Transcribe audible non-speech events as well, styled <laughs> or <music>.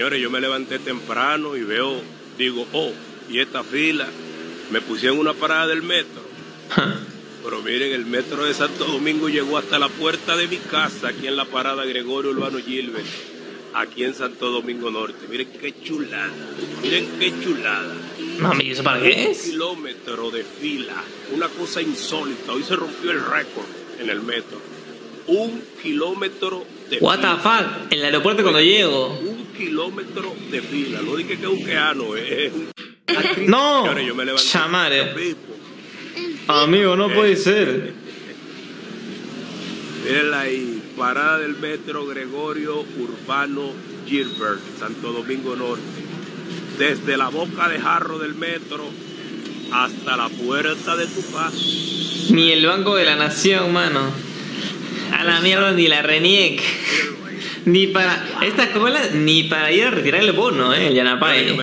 Señores, yo me levanté temprano y veo, digo, oh, y esta fila, me pusieron una parada del metro. <laughs> Pero miren, el metro de Santo Domingo llegó hasta la puerta de mi casa, aquí en la parada Gregorio Urbano Gilbert, aquí en Santo Domingo Norte. Miren qué chulada, miren qué chulada. Mami, ¿y eso para qué Un es? kilómetro de fila, una cosa insólita. Hoy se rompió el récord en el metro. Un kilómetro de What fila. the fuck? En el aeropuerto cuando llego. Un kilómetro de fila. No dije que es un queano, es <laughs> un... No. Señores, yo me levanté. Chamare. Pipo. Amigo, no puede ser. <laughs> Mírenla ahí, parada del metro Gregorio Urbano Gilbert, Santo Domingo Norte. Desde la boca de jarro del metro hasta la puerta de tu casa. Ni el Banco de la Nación, mano. A la mierda, ni la RENIEC. Ni para. Esta cola, ni para ir a retirar el bono, eh, el Yanapay.